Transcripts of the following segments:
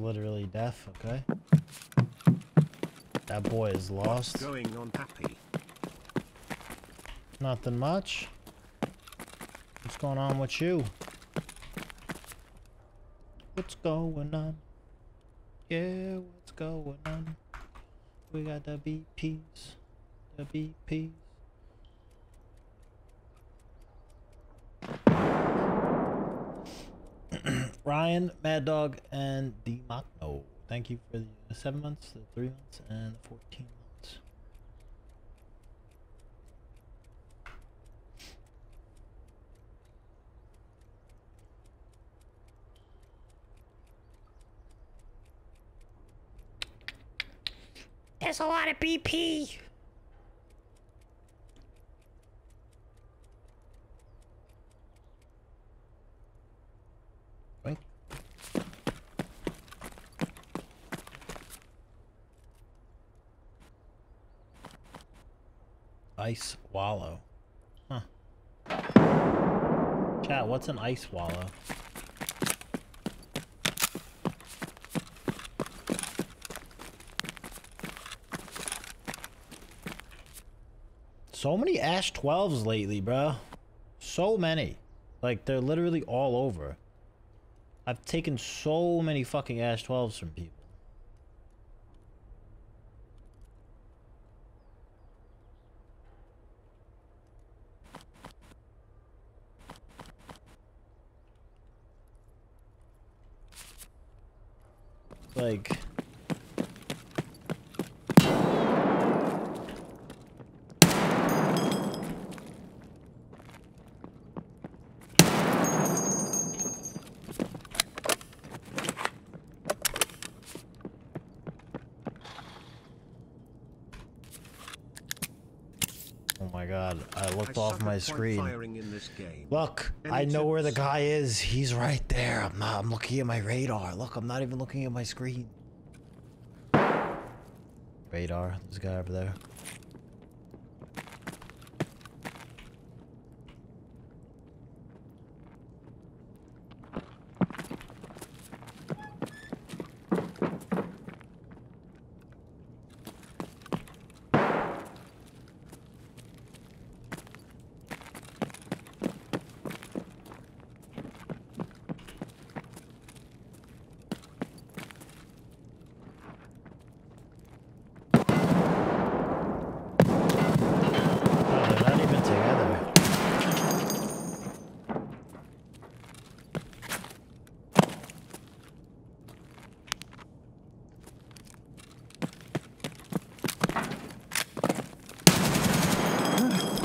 is literally deaf, okay? That boy is lost. What's going on, Happy? Nothing much. What's going on with you? What's going on? Yeah, what's going on? We got the BPs. The BPs. Ryan, Mad Dog, and Demacno. Thank you for the seven months, the three months, and the 14 months. There's a lot of BP. Ice wallow. Huh. Chat, what's an ice wallow? So many Ash 12s lately, bro. So many. Like, they're literally all over. I've taken so many fucking Ash 12s from people. Like... Oh my god, I looked I off my screen. Firing in this game. Look, I know where the guy is. He's right there. I'm not I'm looking at my radar. Look, I'm not even looking at my screen. Radar, this guy over there. Oh, they're not even together.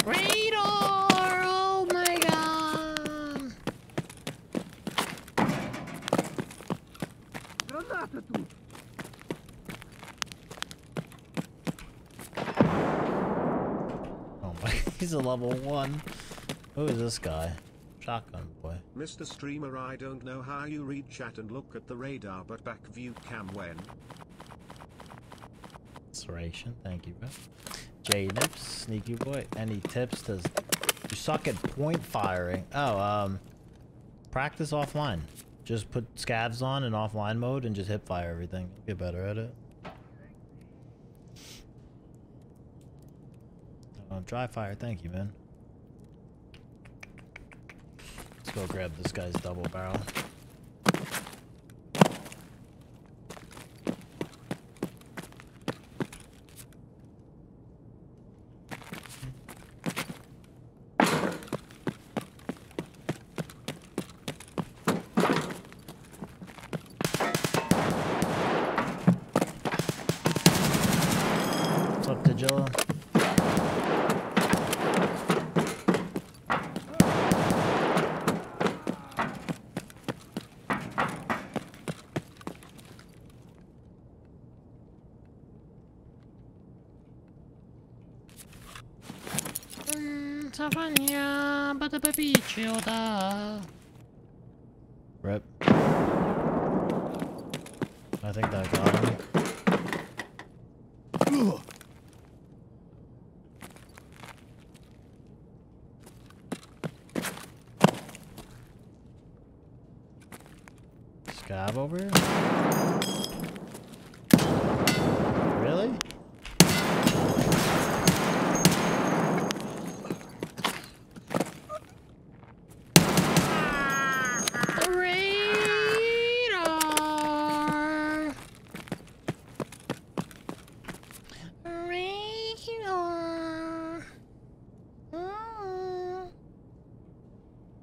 Radar! Oh my god! Oh my, he's a level one. Who is this guy? Shotgun boy. Mr. Streamer, I don't know how you read chat and look at the radar, but back view cam when. Inspiration, thank you, bro. J Nips, sneaky boy. Any tips to you suck at point firing? Oh, um, practice offline. Just put scavs on in offline mode and just hip fire everything. Get better at it. Oh, dry fire, thank you, man. Let's go grab this guy's double barrel. What's up, Tagilla? Da. Rip. I think that got him. Scav over here? Really? Radar. Radar. Mm.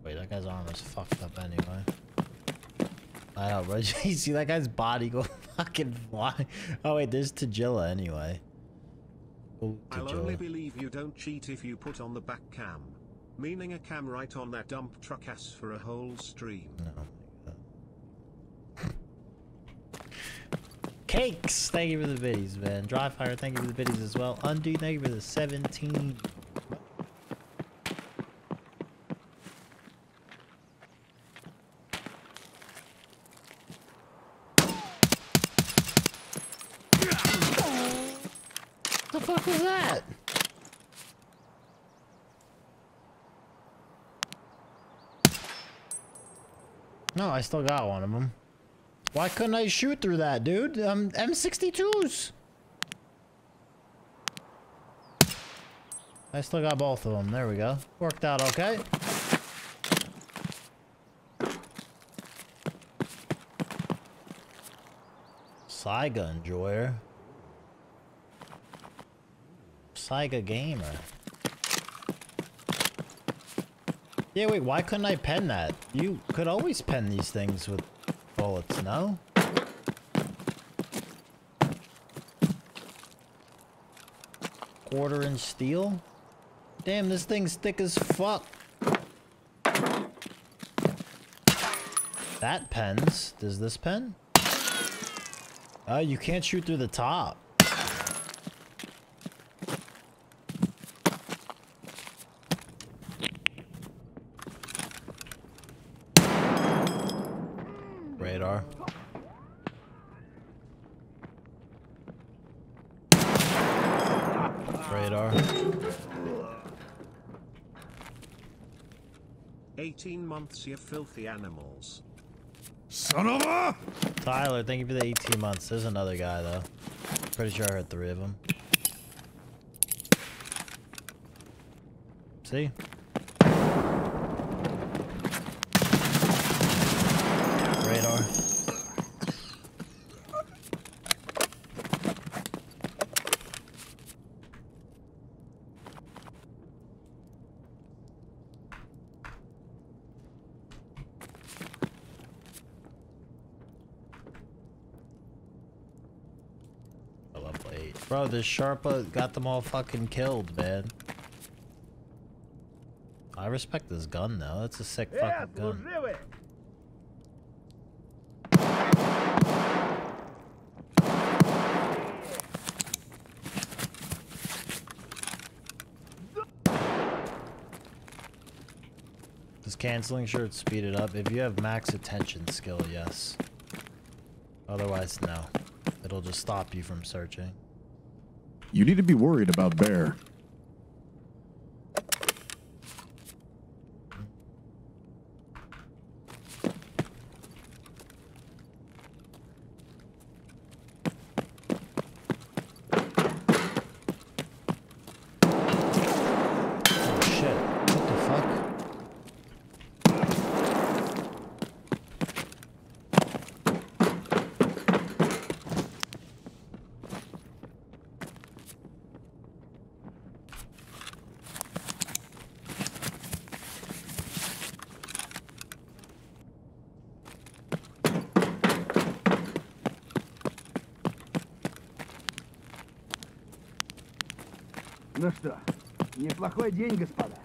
Wait, that guy's arm is fucked up anyway. I know, bro. You see that guy's body go fucking fly. Oh wait, there's Tagilla anyway. Oh, I'll only believe you don't cheat if you put on the back cam. Meaning a cam right on that dump truck ass for a whole stream. No. Cakes, thank you for the biddies, man. Dry fire, thank you for the biddies as well. Undo, thank you for the 17. The fuck was that? No, I still got one of them. Why couldn't I shoot through that, dude? Um, M62s. I still got both of them. There we go. Worked out okay. Saiga enjoyer. Saiga gamer. Yeah, wait, why couldn't I pen that? You could always pen these things with bullets, no? Quarter inch steel? Damn, this thing's thick as fuck. That pens. Does this pen? Oh, you can't shoot through the top. Radar. Radar. 18 months, you filthy animals. Son of a! Tyler, thank you for the 18 months. There's another guy, though. Pretty sure I heard three of them. See? Radar. I level 8. Bro, this Sharpa got them all fucking killed, man. I respect this gun, though. That's a sick fucking gun. Does canceling shirt speed it up? If you have max attention skill, yes. Otherwise, no. It'll just stop you from searching. You need to be worried about Bear. Ну что, неплохой день, господа.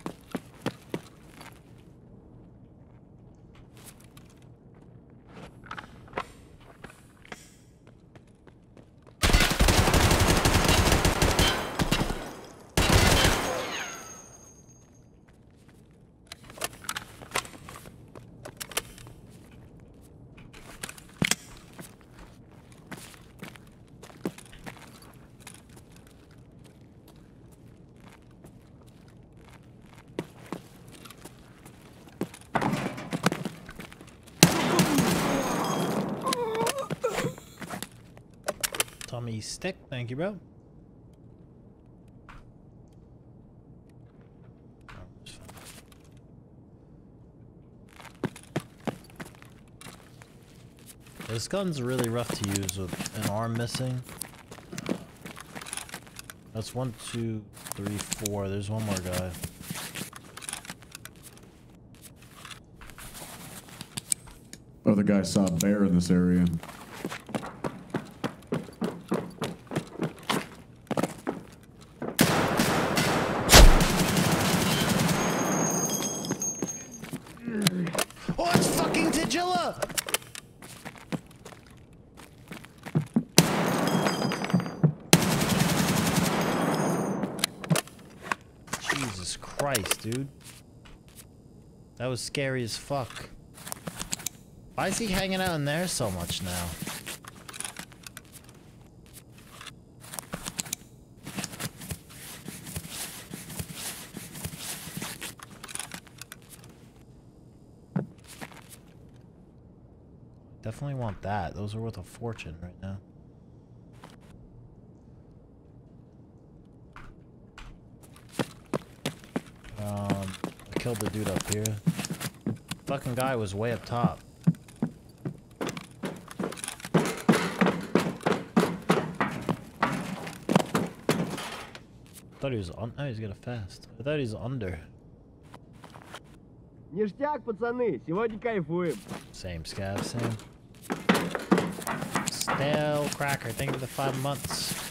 Stick? Thank you, bro. This gun's really rough to use with an arm missing. That's one, two, three, four. There's one more guy. Other guy saw a bear in this area. Oh, it's fucking Tagilla! Jesus Christ, dude. That was scary as fuck. Why is he hanging out in there so much now? Definitely want that. Those are worth a fortune right now. Um, I killed the dude up here fucking guy was way up top. I thought he was on. Oh, he's gonna fast. I thought he's under. Ништяк, пацаны, сегодня кайфуем. Same scav, same. Stale cracker. Thank you for the five months.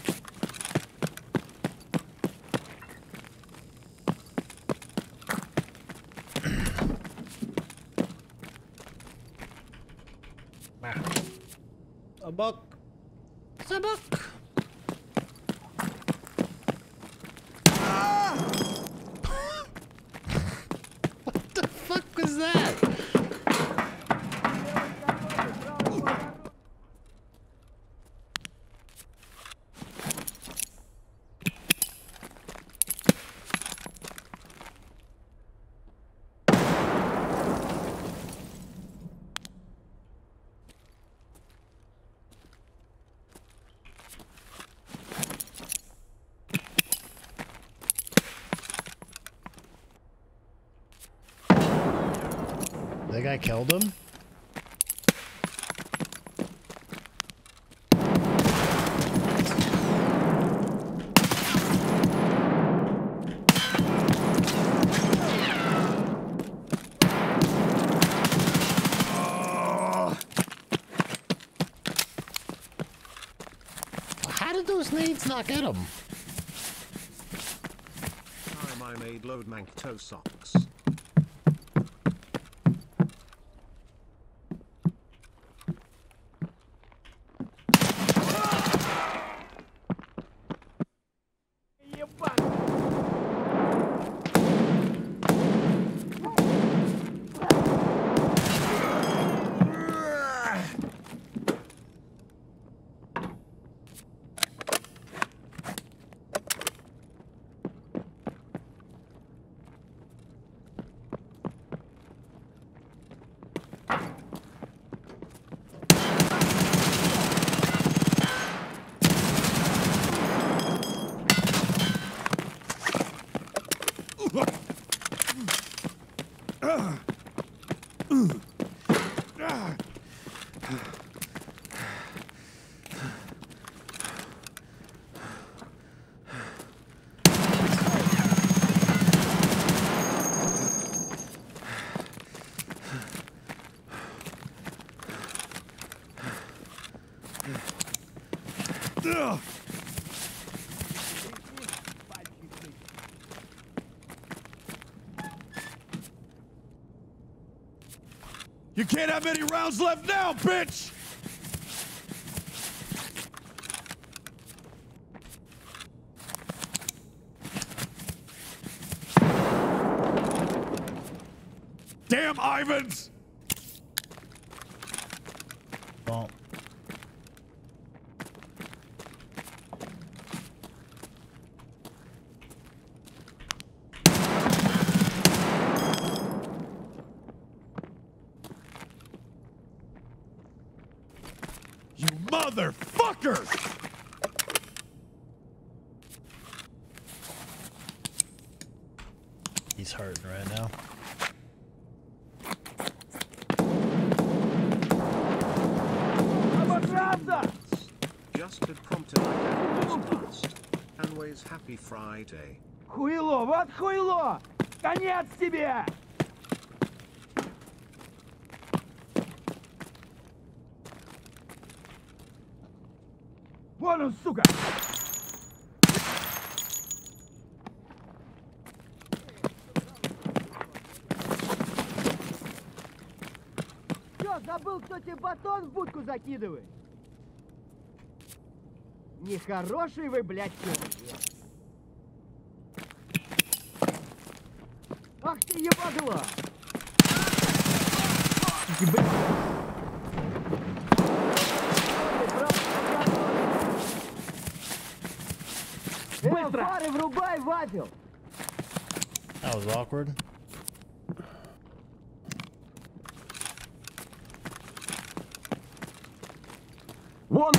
Guy killed him? How did those nades not get him? Time I made load Mankto socks. You can't have any rounds left now, bitch! Damn Ivans! Вон он, сука! Чё, забыл, кто тебе батон в будку закидывает? Нехороший вы, блядь, человек. Ах ты ебанула! Быстро! That was awkward. One.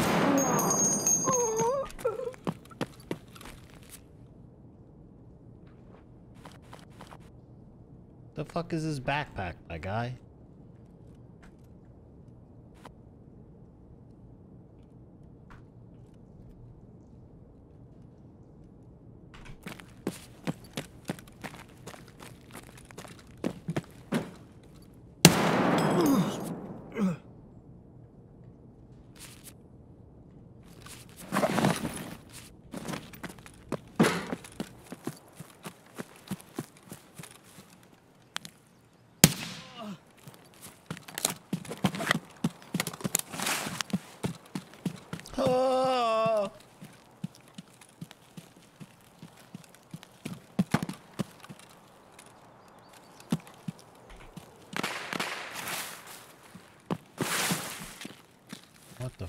the fuck is this backpack, my guy?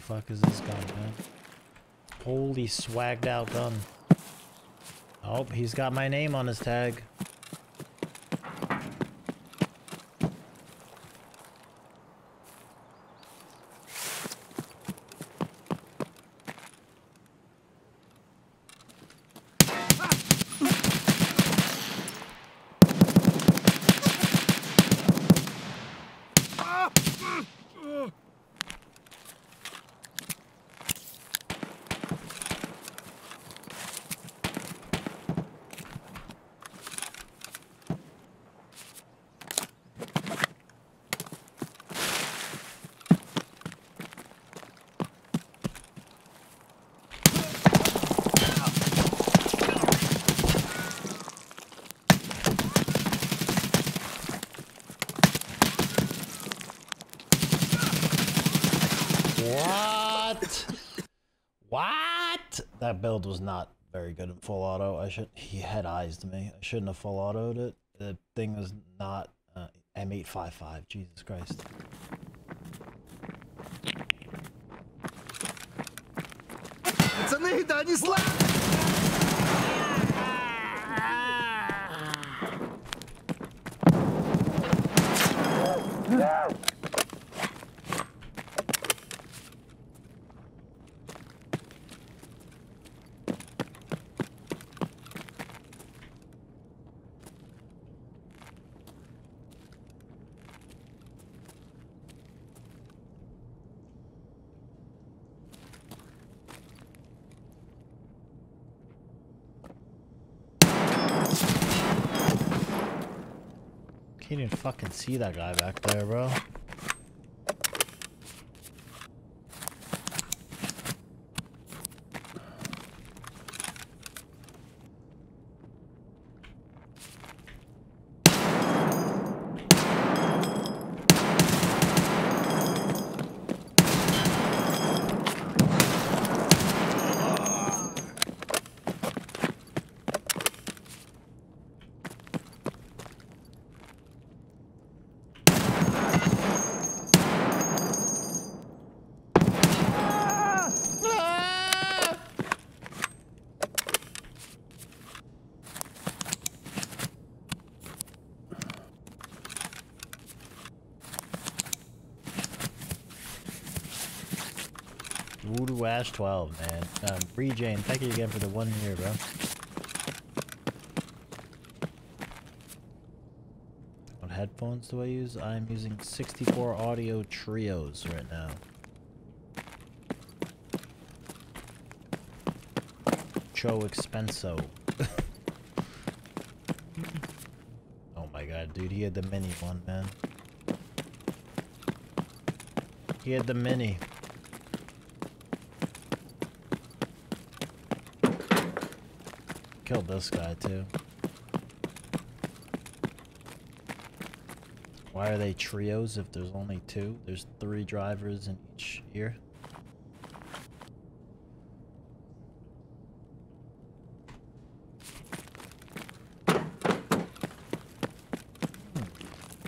Fuck is this gun, man? Holy swagged out gun. Oh, he's got my name on his tag. What? what? That build was not very good in full auto. I should. He had eyes to me. I shouldn't have full autoed it. The thing was not uh, M855. Jesus Christ. Пацаны, да они слаб... Can't even fucking see that guy back there, bro. Voodoo Ash 12, man. Um, Jane, thank you again for the one year, bro. What headphones do I use? I'm using 64 audio trios right now. Cho Expenso. oh my god, dude, he had the mini one, man. He had the mini. Killed this guy too. Why are they trios if there's only two? There's three drivers in each ear. Hmm.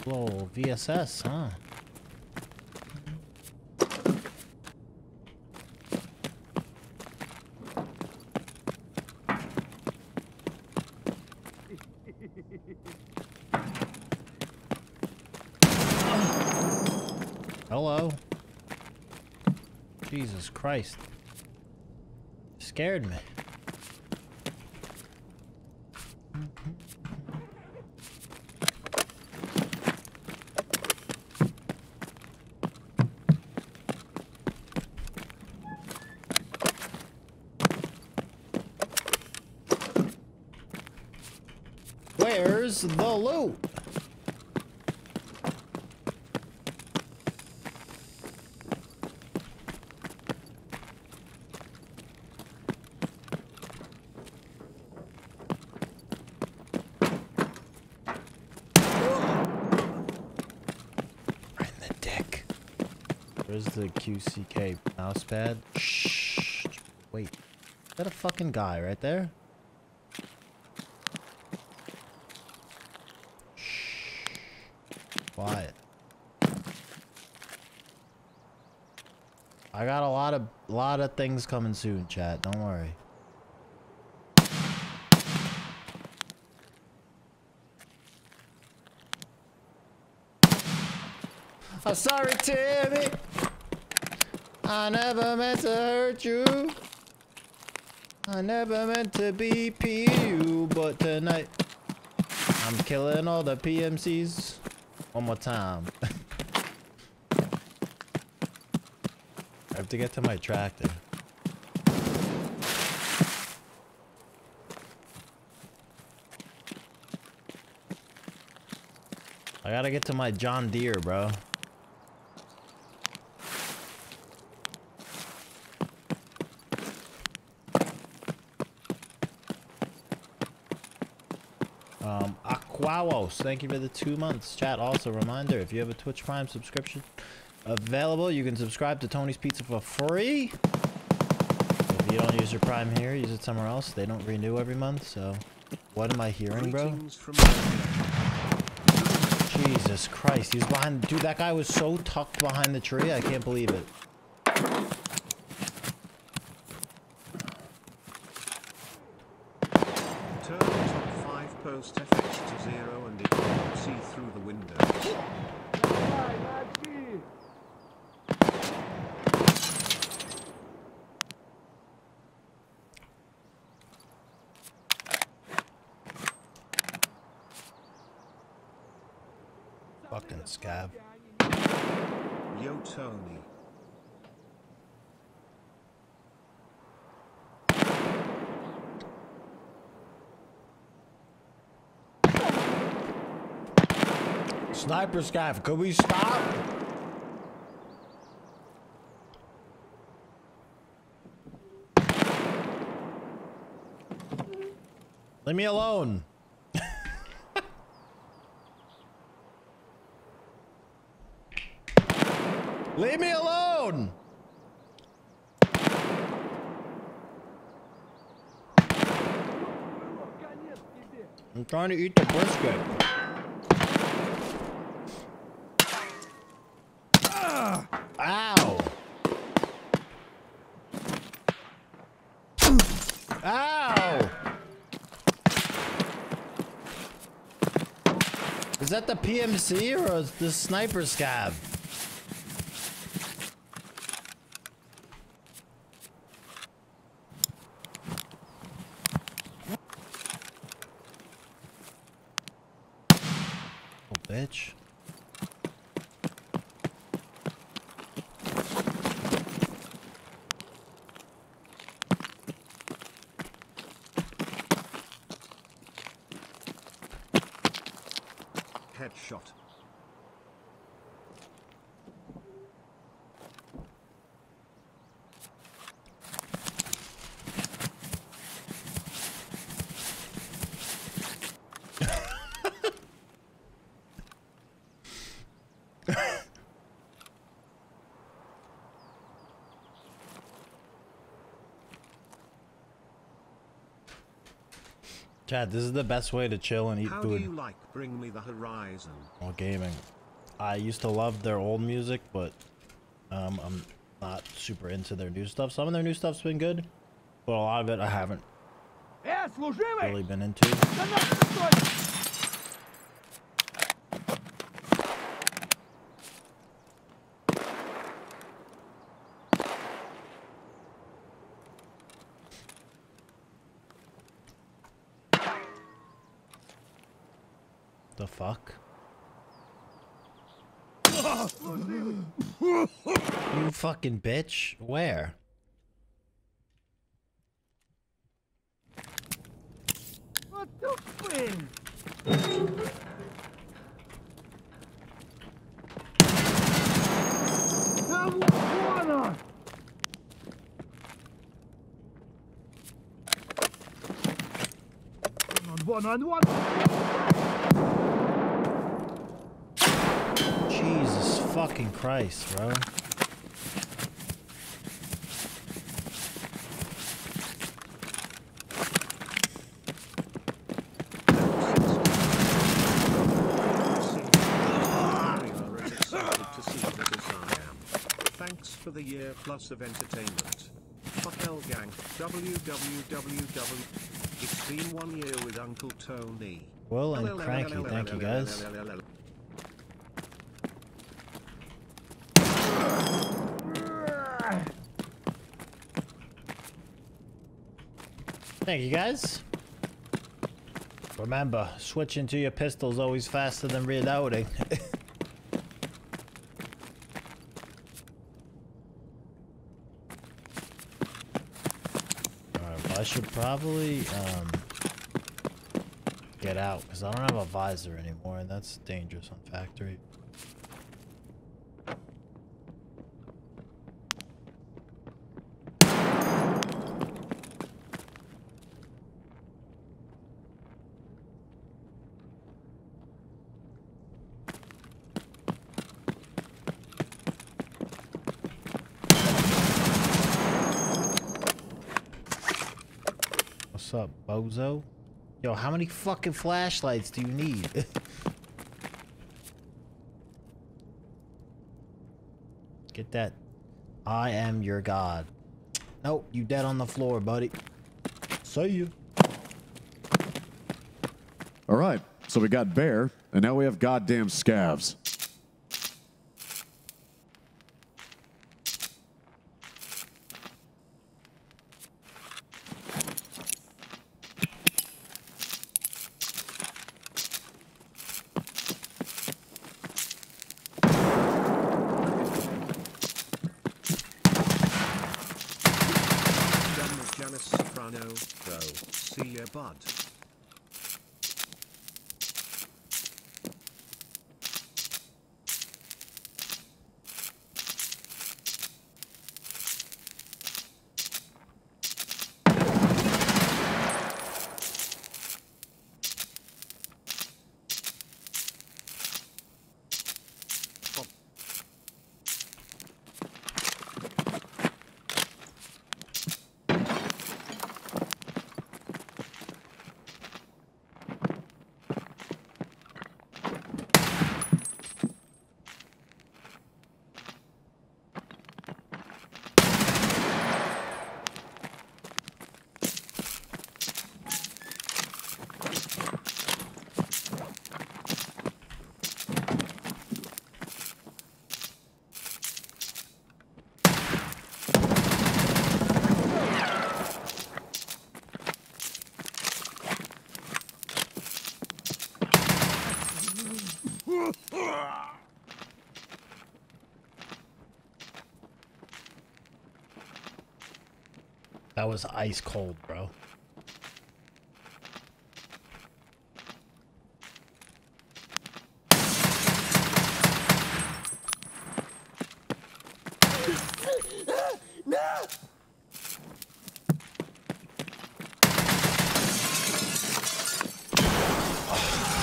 Little VSS, huh? Hello. Jesus Christ. Scared me. Where's the loot? Right in the dick. Where's the QCK mouse pad? Shh. Wait. Is that a fucking guy right there? Shh. Quiet. I got a lot of lot of things coming soon, chat. Don't worry. I'm sorry, Timmy. I never meant to hurt you. I never meant to be PU, but tonight I'm killing all the PMCs. One more time. I have to get to my tractor. I gotta get to my John Deere, bro. Um, Aquaos, thank you for the two months. Chat, also reminder, if you have a Twitch Prime subscription available, you can subscribe to Tony's Pizza for free. If you don't use your Prime here, use it somewhere else. They don't renew every month, so... What am I hearing, bro? Jesus Christ, he's behind... Dude, that guy was so tucked behind the tree, I can't believe it. Turn top 5 post Sniper scav, could we stop? Leave me alone. Leave me alone. I'm trying to eat the brisket. That the PMC or the sniper scav? Oh, bitch. Headshot. Chad, this is the best way to chill and eat How food. How do you like Bring Me the Horizon? While gaming. I used to love their old music, but um, I'm not super into their new stuff. Some of their new stuff's been good, but a lot of it I haven't really been into. The fuck? you fucking bitch. Where? What the thing? One! On one. Fucking Christ, bro. to see it as I am. Thanks for the year plus of entertainment. Fuck L Gang. www. It's been one year with Uncle Tony. Will and Cranky, thank you guys. Thank you guys. Remember, switching to your pistol's always faster than reloading. Alright, well, I should probably um, get out because I don't have a visor anymore, and that's dangerous on factory. What's up, bozo? Yo, how many fucking flashlights do you need? Get that. I am your god. Nope, you dead on the floor, buddy. See you. All right, so we got Bear, and now we have goddamn Scavs. Was ice cold, bro.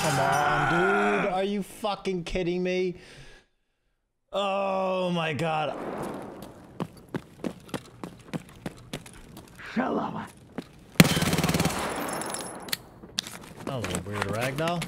Come on, dude. Are you fucking kidding me? Oh my god. Hello, weird ragdoll.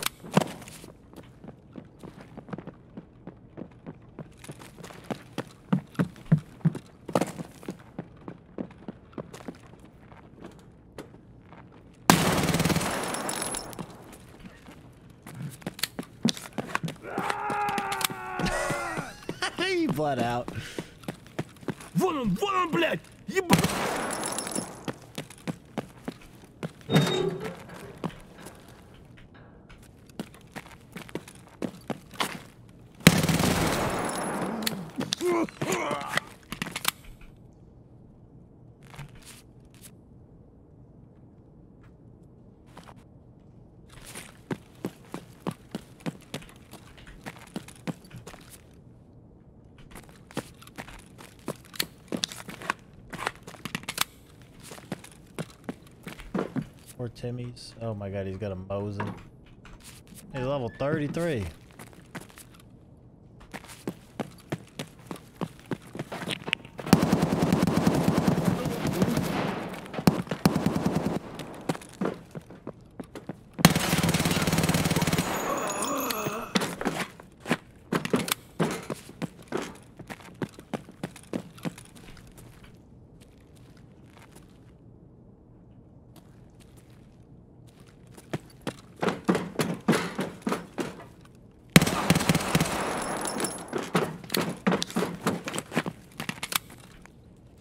Poor Timmy's. Oh my god, he's got a Mosin. He's level 33.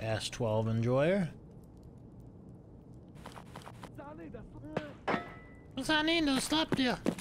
Ash 12 enjoyer tornado stopped you.